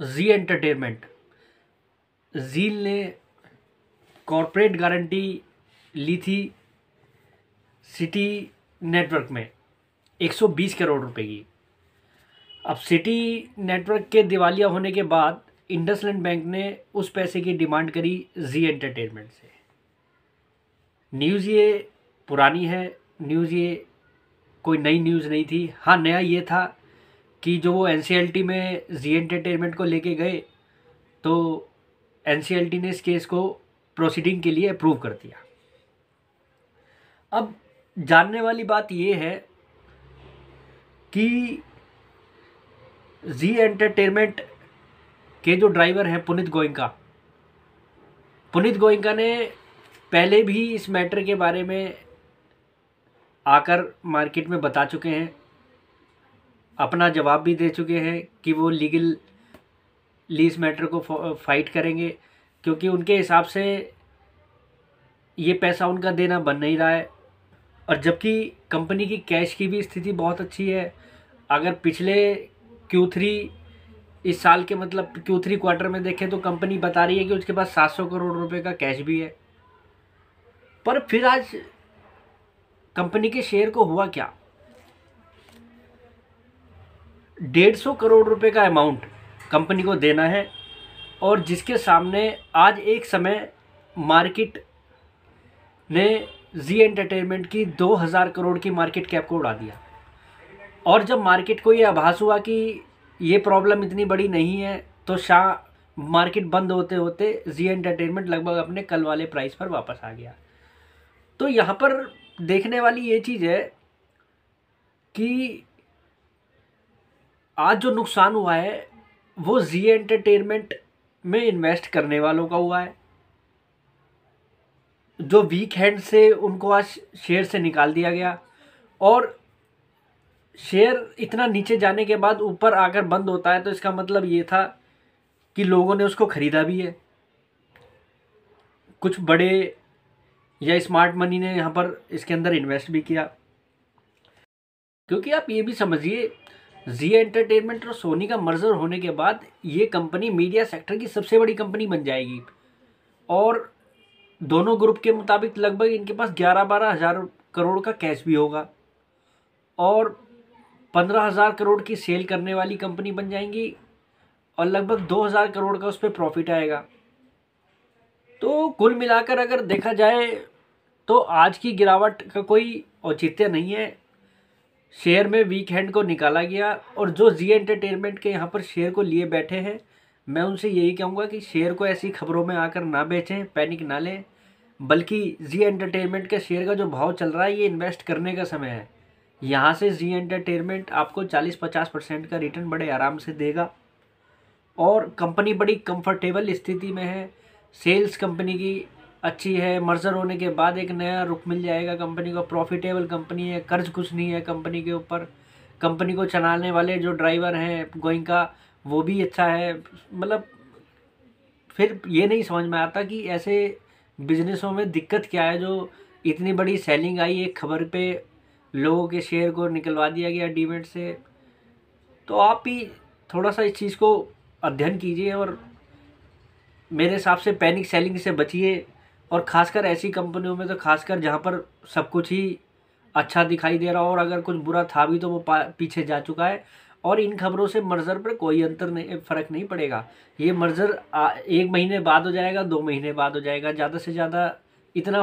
जी entertainment जील ने corporate guarantee ली थी city network में 120 करोड़ रुपए की। अब सिटी नेटवर्क के दिवालिया होने के बाद इंडसलैंड बैंक ने उस पैसे की डिमांड करी जी एंटरटेनमेंट से। न्यूज़ ये पुरानी है न्यूज़ ये कोई नई न्यूज़ नहीं थी। हाँ नया ये था कि जो वो एनसीएलटी में जी एंटरटेनमेंट को लेके गए तो एनसीएलटी ने इस केस को प्रोसीडिंग के लिए अप्रूव कर दिया। अब जानने वाली बात ये है कि जी एंटरटेनमेंट के जो ड्राइवर हैं पुनित गोइंका पुनित गोइंका ने पहले भी इस मैटर के बारे में आकर मार्केट में बता चुके हैं। अपना जवाब भी दे चुके हैं कि वो लीगल लीज मैटर को फाइट करेंगे, क्योंकि उनके हिसाब से ये पैसा उनका देना बन नहीं रहा है। और जबकि कंपनी की कैश की भी स्थिति बहुत अच्छी है। अगर पिछले क्यू थ्री इस साल के मतलब क्यू थ्री क्वार्टर में देखें तो कंपनी बता रही है कि उसके पास सात सौ करोड़ रुपए का कैश भी है। पर फिर आज कंपनी के शेयर को हुआ क्या? डेढ़ सौ करोड़ रुपए का अमाउंट कंपनी को देना है और जिसके सामने आज एक समय मार्केट ने जी एंटरटेनमेंट की दो हज़ार करोड़ की मार्केट कैप को उड़ा दिया। और जब मार्केट को ये आभास हुआ कि ये प्रॉब्लम इतनी बड़ी नहीं है तो शाह मार्केट बंद होते होते जी एंटरटेनमेंट लगभग अपने कल वाले प्राइस पर वापस आ गया। तो यहाँ पर देखने वाली ये चीज़ है कि आज जो नुकसान हुआ है, वो जी एंटरटेनमेंट में इन्वेस्ट करने वालों का हुआ है। जो वीक हैंड से उनको आज शेयर से निकाल दिया गया और शेयर इतना नीचे जाने के बाद ऊपर आकर बंद होता है तो इसका मतलब ये था कि लोगों ने उसको ख़रीदा भी है। कुछ बड़े या स्मार्ट मनी ने यहाँ पर इसके अंदर इन्वेस्ट भी किया। क्योंकि आप ये भी समझिए जी एंटरटेनमेंट और सोनी का मर्जर होने के बाद ये कंपनी मीडिया सेक्टर की सबसे बड़ी कंपनी बन जाएगी। और दोनों ग्रुप के मुताबिक लगभग इनके पास ग्यारह बारह हज़ार करोड़ का कैश भी होगा। और पंद्रह हज़ार करोड़ की सेल करने वाली कंपनी बन जाएँगी और लगभग दो हज़ार करोड़ का उस पर प्रॉफिट आएगा। तो कुल मिलाकर अगर देखा जाए तो आज की गिरावट का कोई औचित्य नहीं है। शेयर में वीक हैंड को निकाला गया और जो जी एंटरटेनमेंट के यहाँ पर शेयर को लिए बैठे हैं, मैं उनसे यही कहूँगा कि शेयर को ऐसी खबरों में आकर ना बेचें, पैनिक ना लें, बल्कि जी एंटरटेनमेंट के शेयर का जो भाव चल रहा है, ये इन्वेस्ट करने का समय है। यहाँ से जी एंटरटेनमेंट आपको 40-50 परसेंट का रिटर्न बड़े आराम से देगा और कंपनी बड़ी कंफर्टेबल स्थिति में है। सेल्स कंपनी की अच्छी है, मर्जर होने के बाद एक नया रुख मिल जाएगा। कंपनी को प्रॉफिटेबल कंपनी है, कर्ज कुछ नहीं है कंपनी के ऊपर। कंपनी को चलाने वाले जो ड्राइवर हैं गोइंका वो भी अच्छा है। मतलब फिर ये नहीं समझ में आता कि ऐसे बिजनेसों में दिक्कत क्या है जो इतनी बड़ी सेलिंग आई, एक खबर पे लोगों के शेयर को निकलवा दिया गया डीमेट से। तो आप भी थोड़ा सा इस चीज़ को अध्ययन कीजिए और मेरे हिसाब से पैनिक सेलिंग से बचिए। और ख़ासकर ऐसी कंपनियों में तो खासकर जहाँ पर सब कुछ ही अच्छा दिखाई दे रहा हो और अगर कुछ बुरा था भी तो वो पीछे जा चुका है। और इन खबरों से मर्ज़र पर कोई अंतर नहीं, फ़र्क नहीं पड़ेगा। ये मर्ज़र एक महीने बाद हो जाएगा, दो महीने बाद हो जाएगा, ज़्यादा से ज़्यादा इतना